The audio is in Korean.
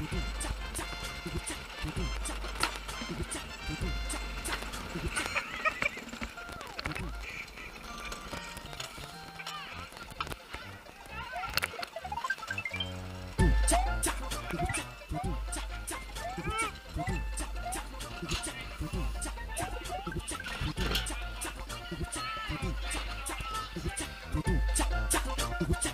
Ooh, cha, cha, ooh, cha.